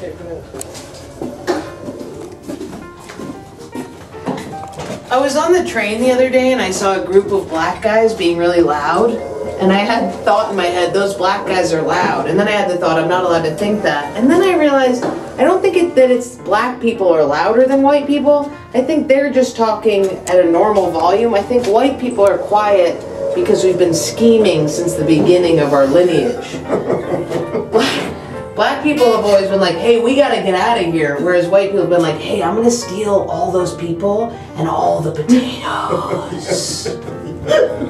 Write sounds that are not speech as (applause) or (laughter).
I was on the train the other day and I saw a group of black guys being really loud. And I had thought in my head, those black guys are loud. And then I had the thought, I'm not allowed to think that. And then I realized, I don't think it, that it's black people are louder than white people. I think they're just talking at a normal volume. I think white people are quiet because we've been scheming since the beginning of our lineage. (laughs) black, people have always been like, hey, we gotta get out of here. Whereas white people have been like, hey, I'm gonna steal all those people and all the potatoes. (laughs)